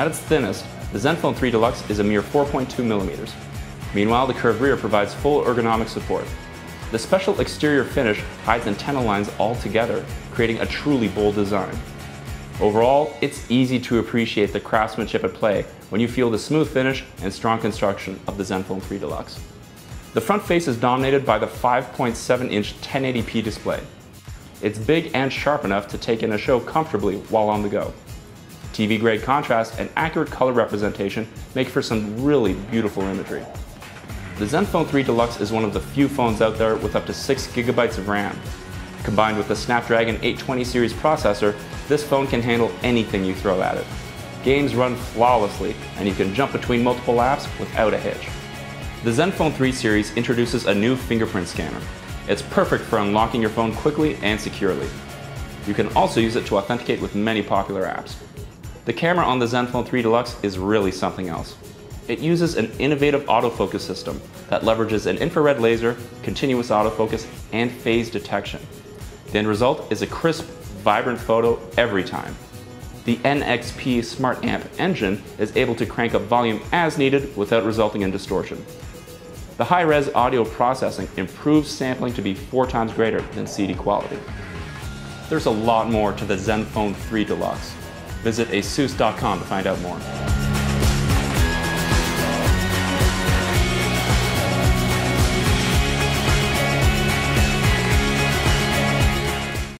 At its thinnest, the Zenfone 3 Deluxe is a mere 4.2 millimeters. Meanwhile, the curved rear provides full ergonomic support. The special exterior finish hides antenna lines altogether, creating a truly bold design. Overall, it's easy to appreciate the craftsmanship at play when you feel the smooth finish and strong construction of the Zenfone 3 Deluxe. The front face is dominated by the 5.7 inch 1080p display. It's big and sharp enough to take in a show comfortably while on the go. TV grade contrast and accurate color representation make for some really beautiful imagery. The Zenfone 3 Deluxe is one of the few phones out there with up to 6 gigabytes of RAM. Combined with the Snapdragon 820 series processor, this phone can handle anything you throw at it. Games run flawlessly, and you can jump between multiple apps without a hitch. The Zenfone 3 series introduces a new fingerprint scanner. It's perfect for unlocking your phone quickly and securely. You can also use it to authenticate with many popular apps. The camera on the Zenfone 3 Deluxe is really something else. It uses an innovative autofocus system that leverages an infrared laser, continuous autofocus, and phase detection. The end result is a crisp, vibrant photo every time. The NXP Smart Amp engine is able to crank up volume as needed without resulting in distortion. The high-res audio processing improves sampling to be four times greater than CD quality. There's a lot more to the Zenfone 3 Deluxe. Visit asus.com to find out more.